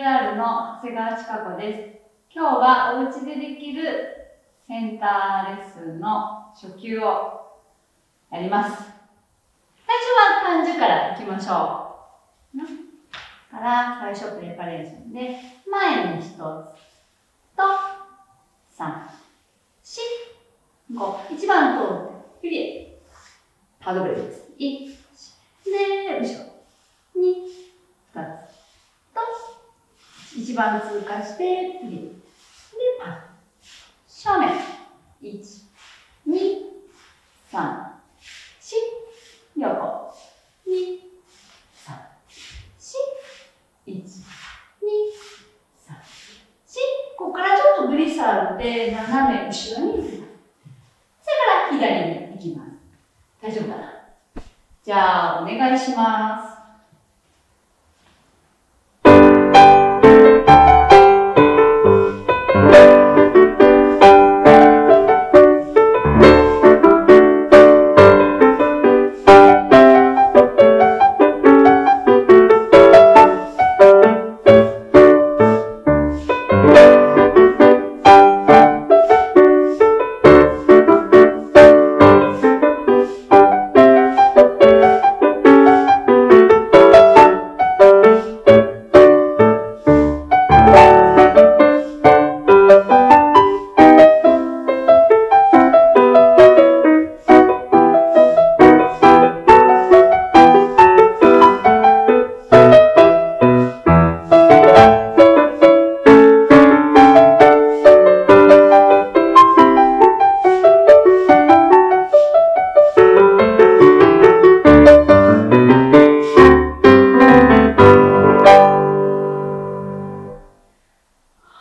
PR の長谷川千佳子です。今日はお家でできるセンターレッスンの初級をやります。最初は漢字からいきましょう。から最初プレパレーションで前に一つと三、四、五、一番通ってゆりパドブレです。一、で、後ろ。1番通過して、次。で、パン。正面。1、2、3、4、横。2、3、4、1、2、3、4。ここからちょっとグリサーで斜め後ろに。それから左に行きます。大丈夫かなじゃあ、お願いします。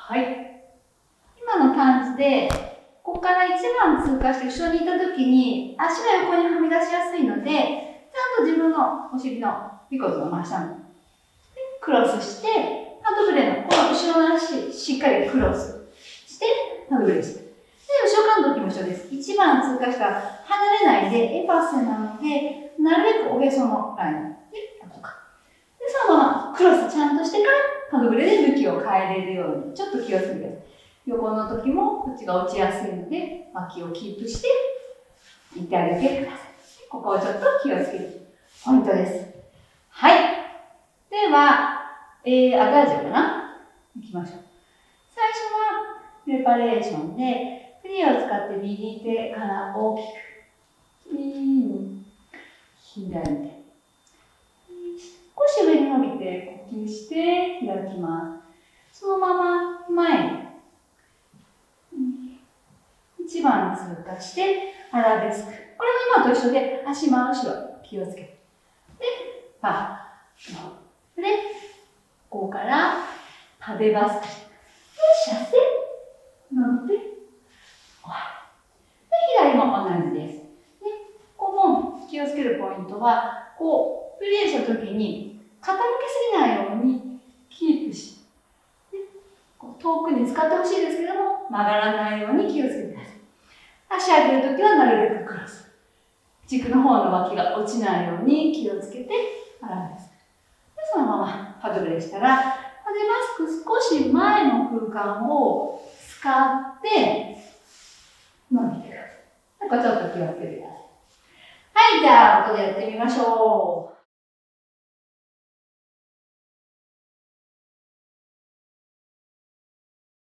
はい。今の感じで、ここから1番通過して後ろにいた時に、足が横にはみ出しやすいので、ちゃんと自分のお尻の尾骨の真下にクロスして、ハンドブレのこの後ろの足、しっかりクロスして、ハンドブレして。で、後ろからの時も一緒です。1番通過したら離れないで、エパスなので、なるべくおへそのラインで、こうか。で、そのままクロスちゃんとしてから、ハンドブレで向きを変えれるように、ちょっと気をつけてください。横の時もこっちが落ちやすいので、脇をキープしていってあげてください。ここをちょっと気をつけるポイントです。はい。では、えー、アガージョかな行きましょう。最初は、プレパレーションで、クリアを使って右手から大きく、左手。きます。そのまま前に1番通過して、アラベスク。これも今と一緒で、足真後ろ、気をつけて。で、パー。で、ここから、パデバスク。で、シャセ、乗って、で、左も同じです。で、ここも気をつけるポイントは、こう、プレイしたときに、傾けすぎないようにキープし、こう遠くに使ってほしいですけども、曲がらないように気をつけてください。足上げるときはなるべくクロス。軸の方の脇が落ちないように気をつけて洗うんです。で、そのままパドルでしたら、パデマスク少し前の空間を使って伸びてください。なんかちょっと気をつけてください。はい、じゃあ、ここでやってみましょう。